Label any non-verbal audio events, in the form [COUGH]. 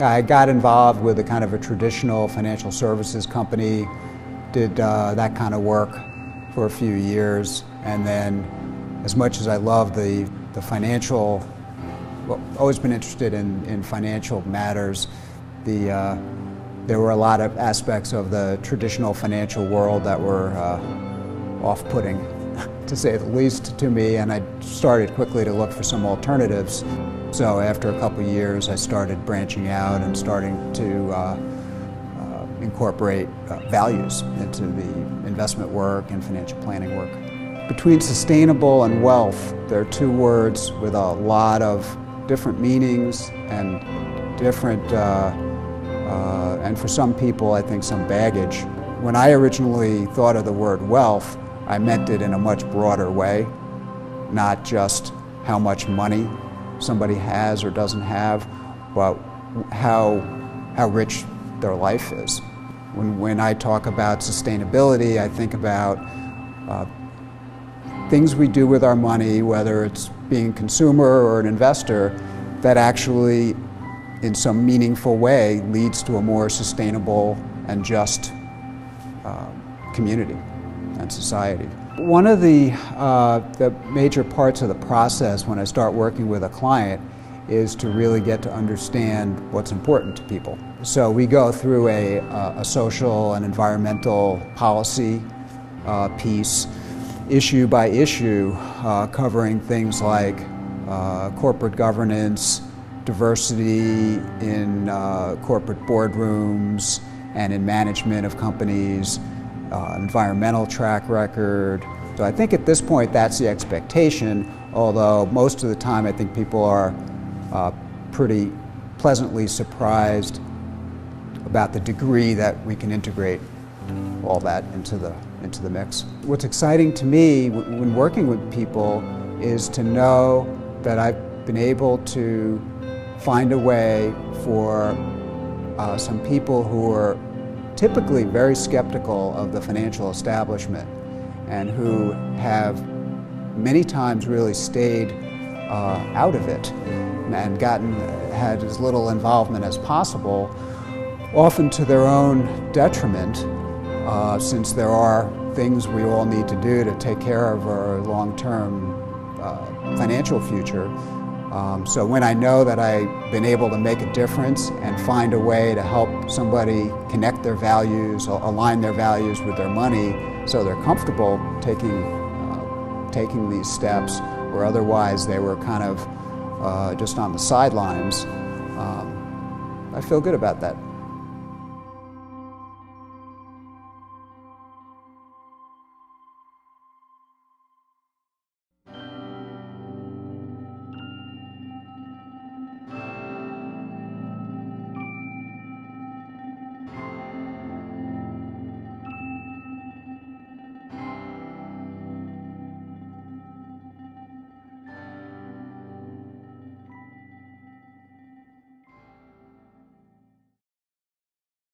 I got involved with a kind of a traditional financial services company, did uh, that kind of work for a few years, and then as much as I love the, the financial, well, always been interested in, in financial matters, the, uh, there were a lot of aspects of the traditional financial world that were uh, off-putting, [LAUGHS] to say the least, to me, and I started quickly to look for some alternatives. So after a couple years, I started branching out and starting to uh, uh, incorporate uh, values into the investment work and financial planning work. Between sustainable and wealth, there are two words with a lot of different meanings and different, uh, uh, and for some people, I think some baggage. When I originally thought of the word wealth, I meant it in a much broader way, not just how much money somebody has or doesn't have, but how, how rich their life is. When, when I talk about sustainability, I think about uh, things we do with our money, whether it's being a consumer or an investor, that actually, in some meaningful way, leads to a more sustainable and just uh, community and society. One of the, uh, the major parts of the process when I start working with a client is to really get to understand what's important to people. So we go through a, a social and environmental policy uh, piece, issue by issue, uh, covering things like uh, corporate governance, diversity in uh, corporate boardrooms and in management of companies, uh, environmental track record. So I think at this point that's the expectation, although most of the time I think people are uh, pretty pleasantly surprised about the degree that we can integrate all that into the, into the mix. What's exciting to me when working with people is to know that I've been able to find a way for uh, some people who are typically very skeptical of the financial establishment and who have many times really stayed uh, out of it and gotten had as little involvement as possible, often to their own detriment, uh, since there are things we all need to do to take care of our long-term uh, financial future. Um, so when I know that I've been able to make a difference and find a way to help somebody connect their values, align their values with their money, so they're comfortable taking uh, taking these steps, or otherwise they were kind of uh, just on the sidelines. Um, I feel good about that.